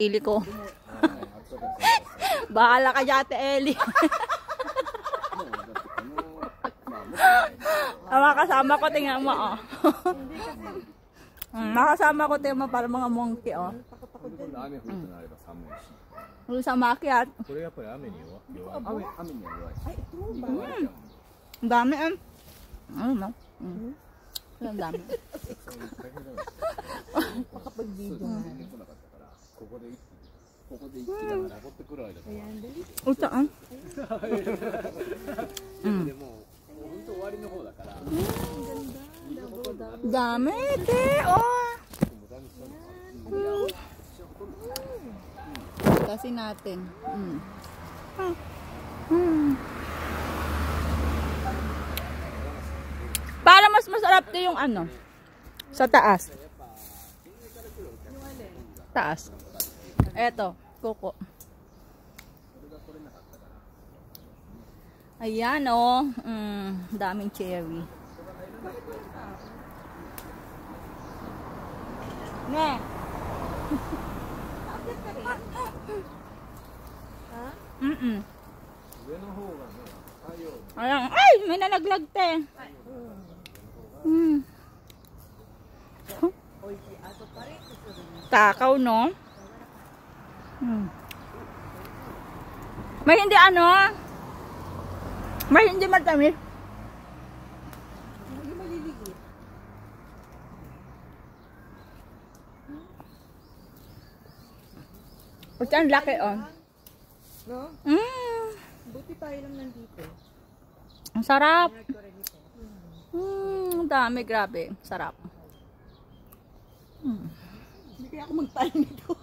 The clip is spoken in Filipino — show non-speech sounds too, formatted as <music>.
Ili ko. <laughs> Bahala ka dyan, Ate Eli. <laughs> Ang mga kasama ko, tingnan mo, oh. Mm, Makasama ko, tingnan mo, para mga monkey, oh. 雨降ってなれば寒いし、 Yung sa makiat. これやっぱり雨に弱弱い雨雨には弱いし Ang dami, eh. Ano, no? Mm. Ang dami. <laughs> そう ここで一気にここで一気だから登ってくる間と Uta, ah. でもう本当終わりの方だから、 Dami, te, oh. Kasi natin. Mm. Mm. Para mas masarap to yung ano, sa taas. Taas. Eto, kuko. Ayan o. Oh. Mm, daming cherry. Ne. Mm -mm. Ayan. Ay! May nalaglag te. Mm. Takaw no? Hmm. May hindi ano? May hindi matamis? Ito ang laki, oh. No? Mm. Buti tayo lang nandito. Ang sarap. Mm, dami, grabe. Sarap. Hindi kaya ako magtayo nito.